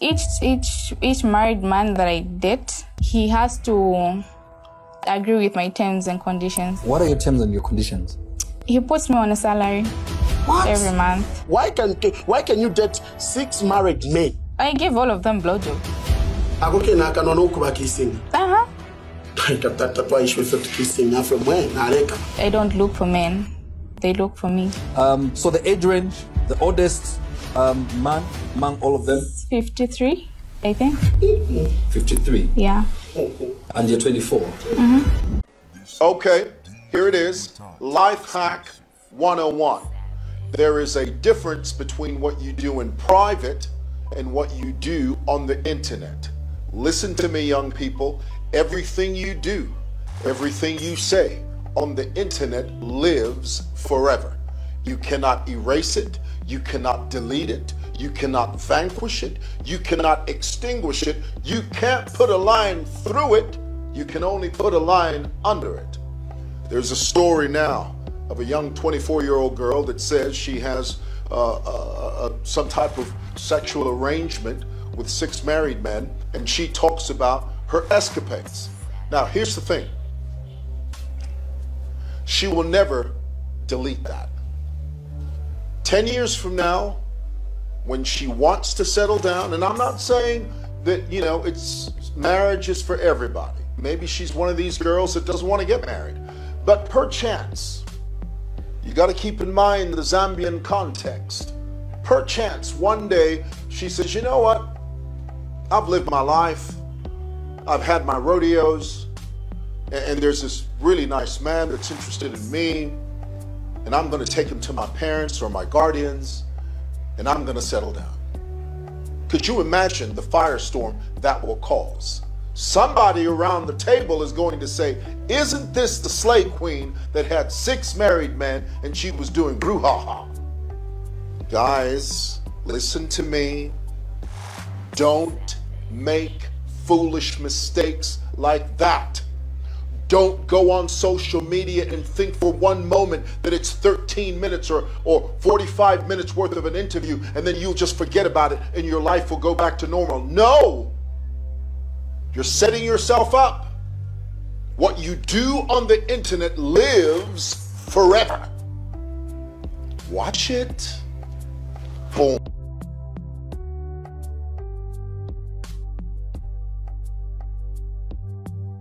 Each each each married man that I date, he has to agree with my terms and conditions. What are your terms and your conditions? He puts me on a salary What? every month. Why can why can you date six married men? I give all of them blowjob. Ako kenaka nono ukuba kissing. Uh-huh. Tata twaishwe fifty kissing after when naleka. I don't look for men. They look for me. Um, so the age range, the oldest um, man among all of them, 53, I think. 53, Yeah. and you're 24. Okay, here it is. Life hack 101. There is a difference between what you do in private and what you do on the internet. Listen to me, young people. Everything you do, everything you say on the internet lives forever. You cannot erase it, you cannot delete it, you cannot vanquish it, you cannot extinguish it, you can't put a line through it, you can only put a line under it. There's a story now of a young 24 year old girl that says she has uh, uh, uh, some type of sexual arrangement with six married men, and she talks about her escapades. Now, here's the thing she will never delete that. 10 years from now, when she wants to settle down, and I'm not saying that, you know, it's marriage is for everybody. Maybe she's one of these girls that doesn't want to get married. But perchance, you got to keep in mind the Zambian context. Perchance, one day she says, you know what? I've lived my life, I've had my rodeos, and, and there's this really nice man that's interested in me, and I'm going to take him to my parents or my guardians, and I'm going to settle down. Could you imagine the firestorm that will cause? Somebody around the table is going to say, Isn't this the slave queen that had six married men and she was doing brouhaha? Guys, listen to me. Don't make foolish mistakes like that. Don't go on social media and think for one moment that it's 13 minutes or, or 45 minutes worth of an interview and then you'll just forget about it and your life will go back to normal. No! You're setting yourself up. What you do on the internet lives forever. Watch it.